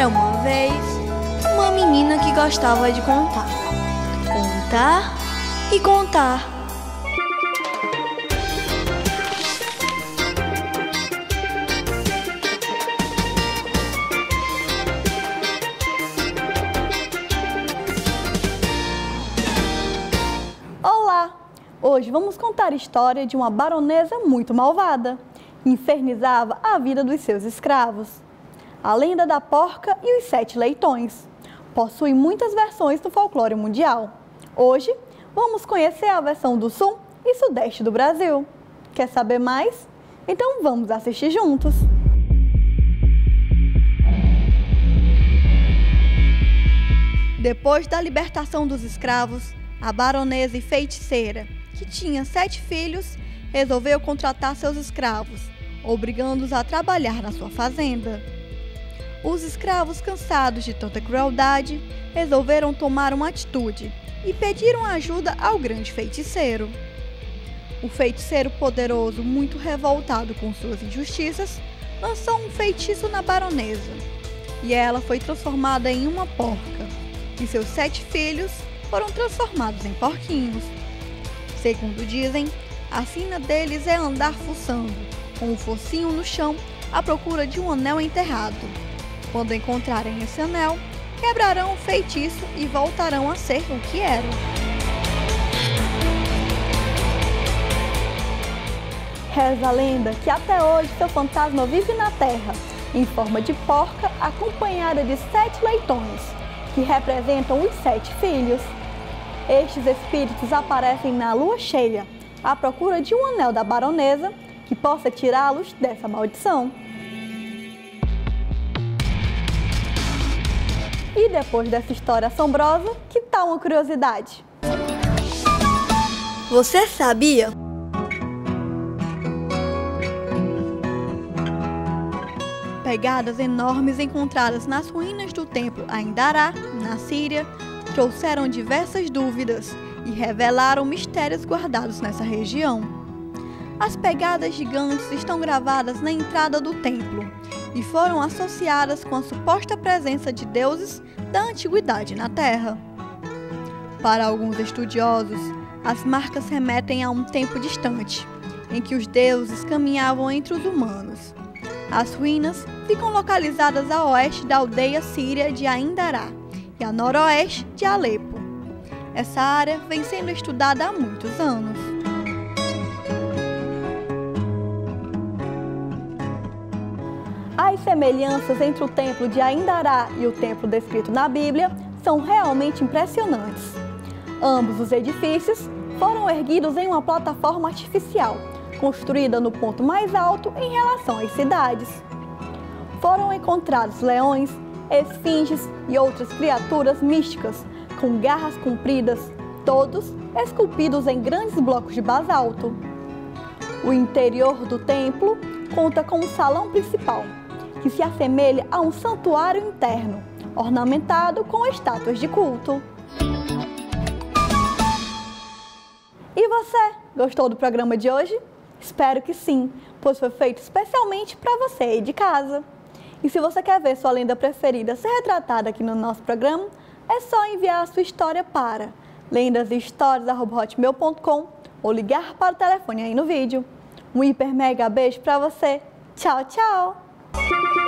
Era uma vez uma menina que gostava de contar. Contar e contar. Olá! Hoje vamos contar a história de uma baronesa muito malvada, que infernizava a vida dos seus escravos. A lenda da porca e os sete leitões. Possui muitas versões do folclore mundial. Hoje vamos conhecer a versão do sul e sudeste do Brasil. Quer saber mais? Então vamos assistir juntos! Depois da libertação dos escravos, a baronesa e feiticeira, que tinha sete filhos, resolveu contratar seus escravos, obrigando-os a trabalhar na sua fazenda. Os escravos, cansados de tanta crueldade, resolveram tomar uma atitude e pediram ajuda ao grande feiticeiro. O feiticeiro poderoso, muito revoltado com suas injustiças, lançou um feitiço na baronesa e ela foi transformada em uma porca, e seus sete filhos foram transformados em porquinhos. Segundo dizem, a sina deles é andar fuçando, com o focinho no chão, à procura de um anel enterrado. Quando encontrarem esse anel, quebrarão o feitiço e voltarão a ser o que eram. Reza a lenda que até hoje seu fantasma vive na terra, em forma de porca, acompanhada de sete leitões, que representam os sete filhos. Estes espíritos aparecem na lua cheia, à procura de um anel da baronesa que possa tirá-los dessa maldição. E depois dessa história assombrosa, que tal uma curiosidade? Você sabia? Pegadas enormes encontradas nas ruínas do templo Aindará, na Síria, trouxeram diversas dúvidas e revelaram mistérios guardados nessa região. As pegadas gigantes estão gravadas na entrada do templo e foram associadas com a suposta presença de deuses da antiguidade na Terra. Para alguns estudiosos, as marcas remetem a um tempo distante, em que os deuses caminhavam entre os humanos. As ruínas ficam localizadas a oeste da aldeia síria de Aindará e a noroeste de Alepo. Essa área vem sendo estudada há muitos anos. Semelhanças entre o templo de Aindará e o templo descrito na Bíblia são realmente impressionantes. Ambos os edifícios foram erguidos em uma plataforma artificial, construída no ponto mais alto em relação às cidades. Foram encontrados leões, esfinges e outras criaturas místicas com garras compridas, todos esculpidos em grandes blocos de basalto. O interior do templo conta com um salão principal, que se assemelha a um santuário interno, ornamentado com estátuas de culto. E você, gostou do programa de hoje? Espero que sim, pois foi feito especialmente para você aí de casa. E se você quer ver sua lenda preferida ser retratada aqui no nosso programa, é só enviar a sua história para lendashistórias.com ou ligar para o telefone aí no vídeo. Um hiper mega beijo para você. Tchau, tchau! Thank you.